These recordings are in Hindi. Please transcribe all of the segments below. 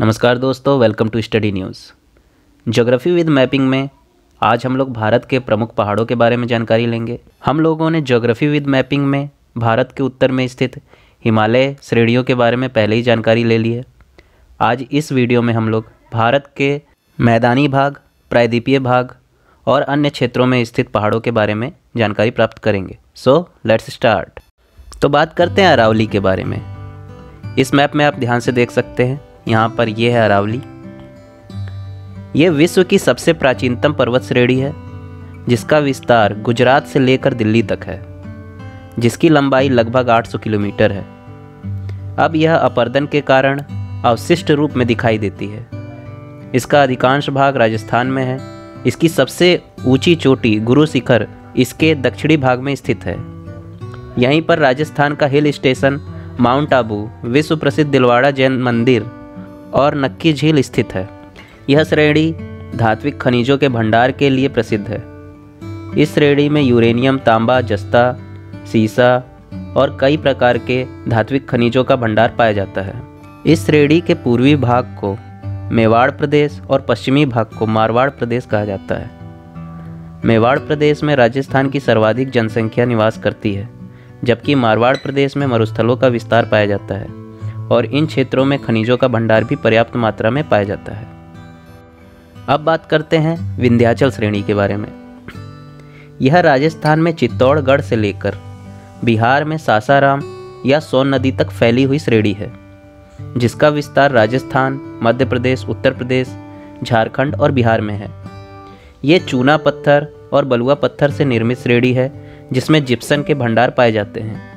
नमस्कार दोस्तों welcome to study news geography with mapping में आज हम लोग भारत के प्रमुख पहाड़ों के बारे में जानकारी लेंगे। हम लोगों ने ज्योग्राफी विद मैपिंग में भारत के उत्तर में स्थित हिमालय श्रेणियों के बारे में पहले ही जानकारी ले ली है। आज इस वीडियो में हम लोग भारत के मैदानी भाग, प्रायद्वीपीय भाग और अन्य क्षेत्रों में स्थित पहाड़ों के बारे में जानकारी प्राप्त करेंगे। सो लेट्स स्टार्ट तो बात करते हैं अरावली के बारे में। इस मैप में आप ध्यान से देख सकते हैं। यहाँ पर यह है अरावली। ये विश्व की सबसे प्राचीनतम पर्वत श्रेणी है, जिसका विस्तार गुजरात से लेकर दिल्ली तक है, जिसकी लंबाई लगभग 800 किलोमीटर है। अब यह अपर्दन के कारण अवशिष्ट रूप में दिखाई देती है। इसका अधिकांश भाग राजस्थान में है। इसकी सबसे ऊँची चोटी गुरु शिखर इसके दक्षिणी भाग में स्थित है। यहीं पर राजस्थान का हिल स्टेशन माउंट आबू, विश्व प्रसिद्ध दिलवाड़ा जैन मंदिर और नक्की झील स्थित है। यह श्रेणी धात्विक खनिजों के भंडार के लिए प्रसिद्ध है। इस श्रेणी में यूरेनियम, तांबा, जस्ता, सीसा और कई प्रकार के धात्विक खनिजों का भंडार पाया जाता है। इस श्रेणी के पूर्वी भाग को मेवाड़ प्रदेश और पश्चिमी भाग को मारवाड़ प्रदेश कहा जाता है। मेवाड़ प्रदेश में राजस्थान की सर्वाधिक जनसंख्या निवास करती है, जबकि मारवाड़ प्रदेश में मरुस्थलों का विस्तार पाया जाता है। और इन क्षेत्रों में खनिजों का भंडार भी पर्याप्त मात्रा में पाया जाता है। अब बात करते हैं विंध्याचल श्रेणी के बारे में। यह राजस्थान में चित्तौड़गढ़ से लेकर बिहार में सासाराम या सोन नदी तक फैली हुई श्रेणी है, जिसका विस्तार राजस्थान, मध्य प्रदेश, उत्तर प्रदेश, झारखंड और बिहार में है। ये चूना पत्थर और बलुआ पत्थर से निर्मित श्रेणी है, जिसमें जिप्सन के भंडार पाए जाते हैं।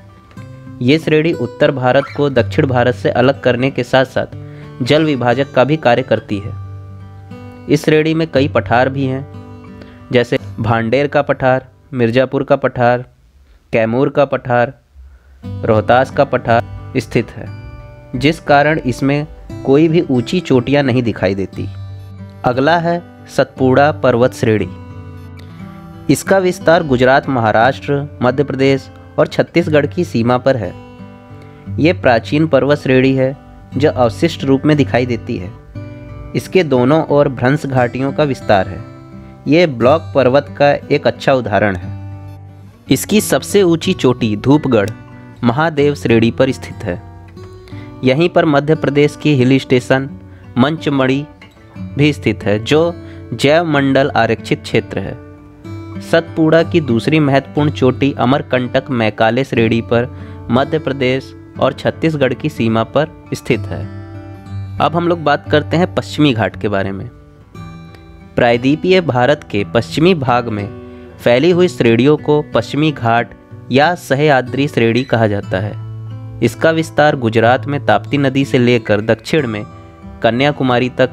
ये श्रेणी उत्तर भारत को दक्षिण भारत से अलग करने के साथ साथ जल विभाजक का भी कार्य करती है। इस श्रेणी में कई पठार भी हैं, जैसे भांडेर का पठार, मिर्ज़ापुर का पठार, कैमूर का पठार, रोहतास का पठार स्थित है, जिस कारण इसमें कोई भी ऊँची चोटियाँ नहीं दिखाई देती। अगला है सतपुड़ा पर्वत श्रेणी। इसका विस्तार गुजरात, महाराष्ट्र, मध्य प्रदेश और छत्तीसगढ़ की सीमा पर है। ये प्राचीन पर्वत श्रेणी है, जो अवशिष्ट रूप में दिखाई देती है। इसके दोनों ओर भ्रंश घाटियों का विस्तार है। ये ब्लॉक पर्वत का एक अच्छा उदाहरण है। इसकी सबसे ऊँची चोटी धूपगढ़, महादेव श्रेणी पर स्थित है। यहीं पर मध्य प्रदेश की हिल स्टेशन मंचमढ़ी भी स्थित है, जो जैव मंडल आरक्षित क्षेत्र है। सतपुड़ा की दूसरी महत्वपूर्ण चोटी अमरकंटक मैकाले श्रेणी पर मध्य प्रदेश और छत्तीसगढ़ की सीमा पर स्थित है। अब हम लोग बात करते हैं पश्चिमी घाट के बारे में। प्रायद्वीपीय भारत के पश्चिमी भाग में फैली हुई श्रेणियों को पश्चिमी घाट या सहयाद्री श्रेणी कहा जाता है। इसका विस्तार गुजरात में ताप्ती नदी से लेकर दक्षिण में कन्याकुमारी तक,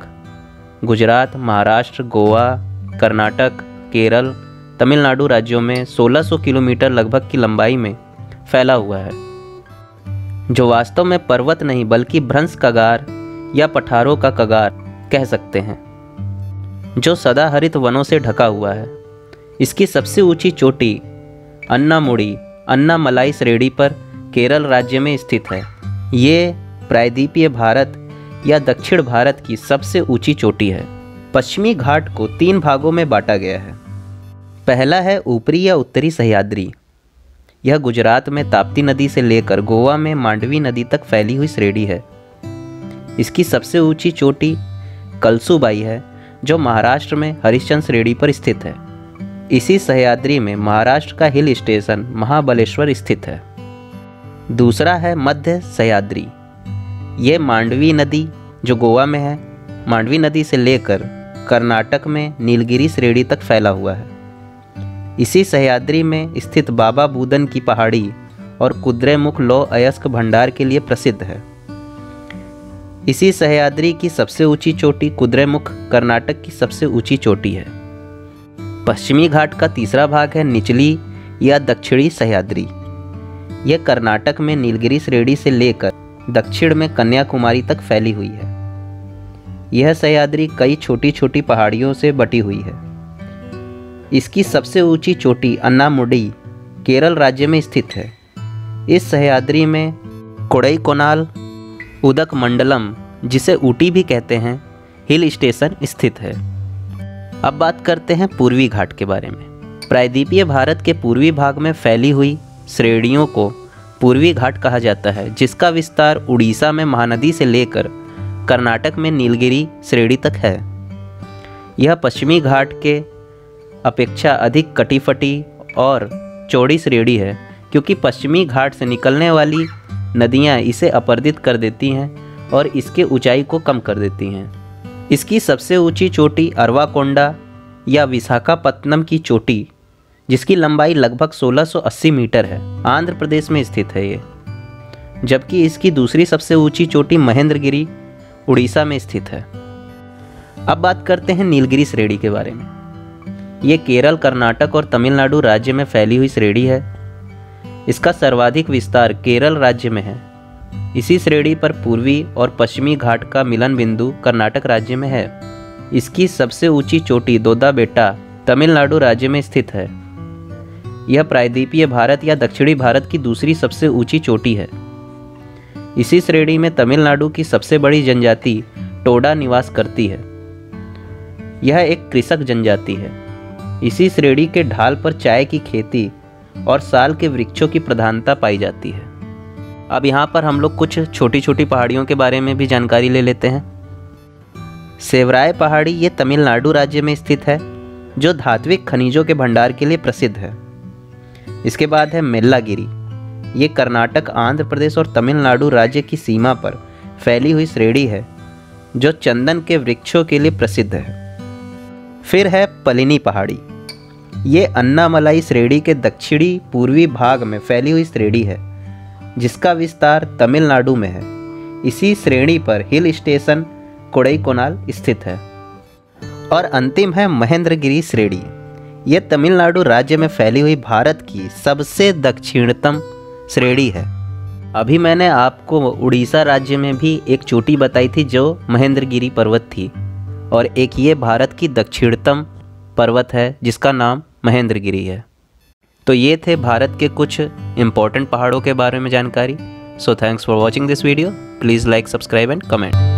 गुजरात, महाराष्ट्र, गोवा, कर्नाटक, केरल तमिलनाडु राज्यों में 1600 किलोमीटर लगभग की लंबाई में फैला हुआ है, जो वास्तव में पर्वत नहीं बल्कि भ्रंश कगार या पठारों का कगार कह सकते हैं, जो सदा हरित वनों से ढका हुआ है। इसकी सबसे ऊँची चोटी अन्नामुड़ी, अन्नामलाई श्रेणी पर केरल राज्य में स्थित है। ये प्रायद्वीपीय भारत या दक्षिण भारत की सबसे ऊँची चोटी है। पश्चिमी घाट को तीन भागों में बांटा गया है। पहला है ऊपरी या उत्तरी सह्याद्री। यह गुजरात में ताप्ती नदी से लेकर गोवा में मांडवी नदी तक फैली हुई श्रेणी है। इसकी सबसे ऊँची चोटी कलसुबाई है, जो महाराष्ट्र में हरिश्चंद श्रेणी पर स्थित है। इसी सह्याद्री में महाराष्ट्र का हिल स्टेशन महाबलेश्वर स्थित है। दूसरा है मध्य सह्याद्री। ये मांडवी नदी, जो गोवा में है, मांडवी नदी से लेकर कर्नाटक में नीलगिरी श्रेणी तक फैला हुआ है। इसी सह्याद्री में स्थित बाबा बूदन की पहाड़ी और कुद्रेमुख लो अयस्क भंडार के लिए प्रसिद्ध है। इसी सह्याद्री की सबसे ऊँची चोटी कुद्रेमुख, कर्नाटक की सबसे ऊँची चोटी है। पश्चिमी घाट का तीसरा भाग है निचली या दक्षिणी सह्याद्री। यह कर्नाटक में नीलगिरी श्रेणी से लेकर दक्षिण में कन्याकुमारी तक फैली हुई है। यह सह्याद्री कई छोटी छोटी पहाड़ियों से बटी हुई है। इसकी सबसे ऊँची चोटी अन्नामुडी, केरल राज्य में स्थित है। इस सह्याद्री में कोड़ई कोनाल उदक मंडलम जिसे ऊटी भी कहते हैं, हिल स्टेशन स्थित है। अब बात करते हैं पूर्वी घाट के बारे में। प्रायद्वीपीय भारत के पूर्वी भाग में फैली हुई श्रेणियों को पूर्वी घाट कहा जाता है, जिसका विस्तार उड़ीसा में महानदी से लेकर कर्नाटक में नीलगिरी श्रेणी तक है। यह पश्चिमी घाट के अपेक्षा अधिक कटीफटी और चौड़ी श्रेणी है, क्योंकि पश्चिमी घाट से निकलने वाली नदियाँ इसे अपर्दित कर देती हैं और इसके ऊंचाई को कम कर देती हैं। इसकी सबसे ऊँची चोटी अरवाकोंडा या विशाखापत्तनम की चोटी, जिसकी लंबाई लगभग 1680 मीटर है, आंध्र प्रदेश में स्थित है ये। जबकि इसकी दूसरी सबसे ऊँची चोटी महेंद्रगिरी, उड़ीसा में स्थित है। अब बात करते हैं नीलगिरी श्रेणी के बारे में। ये केरल, कर्नाटक और तमिलनाडु राज्य में फैली हुई श्रेणी है। इसका सर्वाधिक विस्तार केरल राज्य में है। इसी श्रेणी पर पूर्वी और पश्चिमी घाट का मिलन बिंदु कर्नाटक राज्य में है। इसकी सबसे ऊँची चोटी दोदा बेटा तमिलनाडु राज्य में स्थित है। यह प्रायद्वीपीय भारत या दक्षिणी भारत की दूसरी सबसे ऊँची चोटी है। इसी श्रेणी में तमिलनाडु की सबसे बड़ी जनजाति टोडा निवास करती है। यह एक कृषक जनजाति है। इसी श्रेणी के ढाल पर चाय की खेती और साल के वृक्षों की प्रधानता पाई जाती है। अब यहाँ पर हम लोग कुछ छोटी छोटी पहाड़ियों के बारे में भी जानकारी ले लेते हैं। सेवराय पहाड़ी ये तमिलनाडु राज्य में स्थित है, जो धात्विक खनिजों के भंडार के लिए प्रसिद्ध है। इसके बाद है मेल्लागिरी। ये कर्नाटक, आंध्र प्रदेश और तमिलनाडु राज्य की सीमा पर फैली हुई श्रेणी है, जो चंदन के वृक्षों के लिए प्रसिद्ध है। फिर है पलिनी पहाड़ी। ये अन्नामलाई श्रेणी के दक्षिणी पूर्वी भाग में फैली हुई श्रेणी है, जिसका विस्तार तमिलनाडु में है। इसी श्रेणी पर हिल स्टेशन कोडईकोनाल स्थित है। और अंतिम है महेंद्रगिरी श्रेणी। ये तमिलनाडु राज्य में फैली हुई भारत की सबसे दक्षिणतम श्रेणी है। अभी मैंने आपको उड़ीसा राज्य में भी एक चोटी बताई थी, जो महेंद्रगिरी पर्वत थी। और एक ये भारत की दक्षिणतम पर्वत है, जिसका नाम महेंद्रगिरी है। तो ये थे भारत के कुछ इम्पोर्टेंट पहाड़ों के बारे में जानकारी। So thanks for watching this video please like subscribe and comment